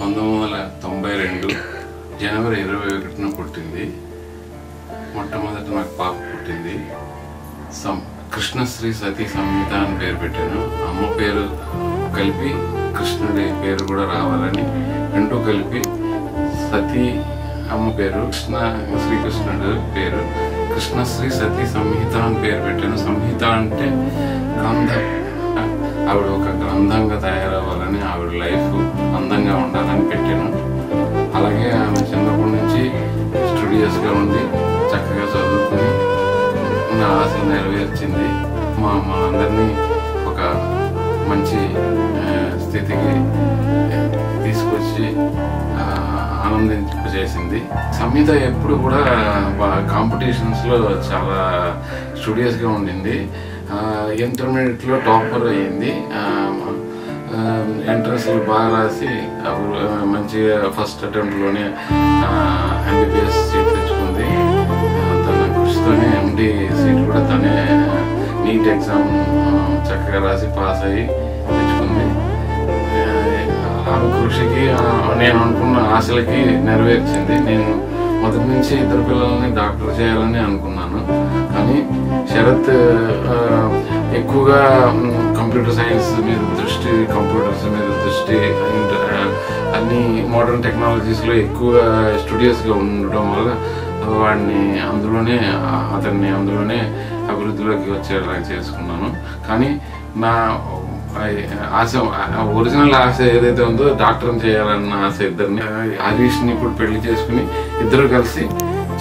పంతొమ్మిది వందల తొంభై రెండు జనవరి ఇరవై ఒకటిన పుట్టింది. మొట్టమొదట నాకు పాప పుట్టింది. సం కృష్ణశ్రీ సతీ సంహిత అని పేరు పెట్టాను. అమ్మ పేరు కలిపి కృష్ణుడి పేరు కూడా రావాలని రెండు కలిపి సతీ అమ్మ పేరు కృష్ణ శ్రీకృష్ణుడు పేరు కృష్ణశ్రీ సతీ సంహిత అని పేరు పెట్టాను. సంహిత అంటే గ్రంథం. ఆవిడ ఒక గ్రంథంగా తయారవ్వాలని ఆవిడ లైఫ్ అందంగా ఉండాలని పెట్టాను. అలాగే ఆమె చిన్నప్పటి నుంచి స్టూడియోస్గా ఉండి చక్కగా చదువుకుని నా ఆశలు నెరవేర్చింది. మా మా అందరినీ ఒక మంచి స్థితికి తీసుకొచ్చి ఆ, ఆనందింపజేసింది. సంహిత ఎప్పుడు కూడా కాంపిటీషన్స్లో చాలా స్టూడియోస్గా ఉండింది. ఇంటర్మీడియట్లో టాపర్ అయ్యింది. ఎంట్రన్స్ బాగా రాసి అప్పుడు మంచిగా ఫస్ట్ అటెంప్ట్లోనే ఎంబీబీఎస్ సీట్ తెచ్చుకుంది. తన కృషితోనే ఎండి సీట్ కూడా తనే నీట్ ఎగ్జామ్ చక్కగా రాసి పాస్ అయ్యి తెచ్చుకుంది. ఆ, ఆమె కృషికి నేను అనుకున్న ఆశలకి నెరవేర్చింది. నేను మొదటి నుంచి ఇద్దరు పిల్లల్ని డాక్టర్ చేయాలని అనుకున్నాను. కానీ శరత్ ఎక్కువగా కంప్యూటర్ సైన్స్ మీద దృష్టి కంప్యూటర్స్ మీద దృష్టి అండ్ అన్ని మోడర్న్ టెక్నాలజీస్లో ఎక్కువగా స్టూడియోస్గా ఉండడం వల్ల వాడిని అందులోనే uh, అతన్ని అందులోనే అభివృద్ధిలోకి వచ్చేలా చేసుకున్నాను. కానీ నా ఆశ ఒరిజినల్ ఆశ ఏదైతే ఉందో డాక్టర్ చేయాలన్న ఆశ ఇద్దరిని హరీష్ని ఇప్పుడు పెళ్ళి చేసుకుని ఇద్దరు కలిసి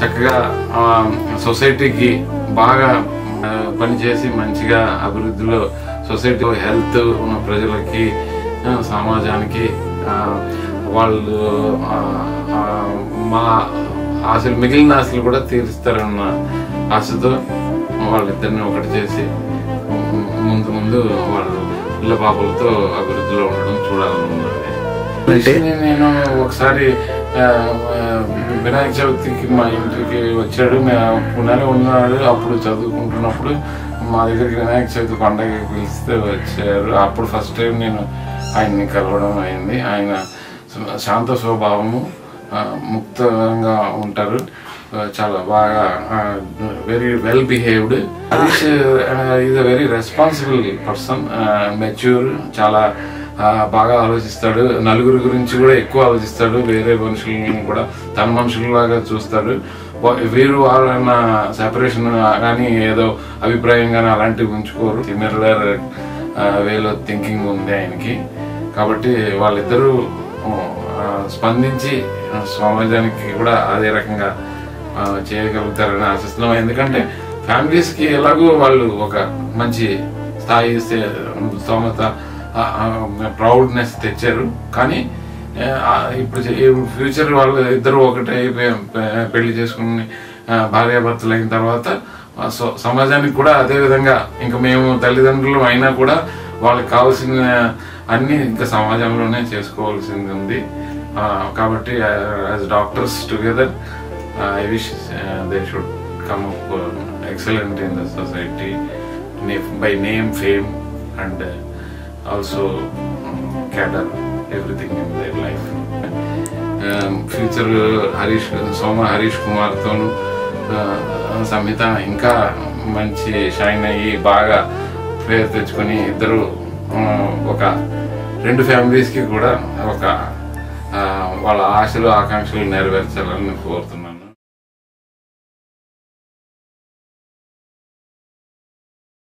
చక్కగా సొసైటీకి బాగా పనిచేసి మంచిగా అభివృద్ధిలో సొసైటీలో హెల్త్ ఉన్న ప్రజలకి సమాజానికి వాళ్ళు మా ఆశలు మిగిలిన ఆశలు కూడా తీరుస్తారన్న ఆశతో వాళ్ళిద్దరిని ఒకటి చేసి ముందు ముందు వాళ్ళు పిల్ల పాపలతో అభివృద్ధిలో ఉండడం చూడాలనున్నది అంటే? నేను ఒకసారి వినాయక చవితికి మా ఇంటికి వచ్చాడు. మేము పుణ్యాలు ఉన్నాడు. అప్పుడు చదువుకుంటున్నప్పుడు మా దగ్గరికి వినాయక చవితి పండగకి పిలిస్తే వచ్చారు. అప్పుడు ఫస్ట్ టైం నేను ఆయన్ని కలవడం అయింది. ఆయన శాంత స్వభావము ముక్తంగా ఉంటారు. చాలా బాగా very well behaved Harish is a very responsible person mature చాలా బాగా ఆలోచిస్తాడు. నలుగురి గురించి కూడా ఎక్కువ ఆలోచిస్తాడు. వేరే మనుషులను కూడా తన మనుషుల్లాగా చూస్తాడు. వీరు వాళ్ళన్న సెపరేషన్ కానీ ఏదో అభిప్రాయం కానీ అలాంటివి ఉంచుకోరు. సిమిలర్ వేలో థింకింగ్ ఉంది ఆయనకి. కాబట్టి వాళ్ళిద్దరూ స్పందించి సమాజానికి కూడా అదే రకంగా చేయగలుగుతారని ఆశిస్తున్నాం. ఎందుకంటే ఫ్యామిలీస్కి ఎలాగో వాళ్ళు ఒక మంచి స్థాయి స్థోమత స్తోమత ప్రౌడ్నెస్ తెచ్చారు. కానీ ఇప్పుడు ఫ్యూచర్ వాళ్ళు ఇద్దరు ఒకటే పెళ్ళి చేసుకుని భార్యాభర్తలు అయిన తర్వాత సో- సమాజానికి కూడా అదే విధంగా ఇంకా మేము తల్లిదండ్రులు అయినా కూడా వాళ్ళకి కావాల్సిన అన్ని ఇంకా సమాజంలోనే చేసుకోవాల్సింది ఉంది. కాబట్టి as doctors together I wish they should come up excellent in the society by name fame and also cater everything in their life future Harish Soma Harish కుమార్తోను Samhita ఇంకా మంచి షైన్ అయ్యి బాగా పేరు తెచ్చుకొని ఇద్దరు ఒక రెండు ఫ్యామిలీస్కి కూడా ఒక వాళ్ళ ఆశలు ఆకాంక్షలు నెరవేర్చాలని కోరుతున్నాను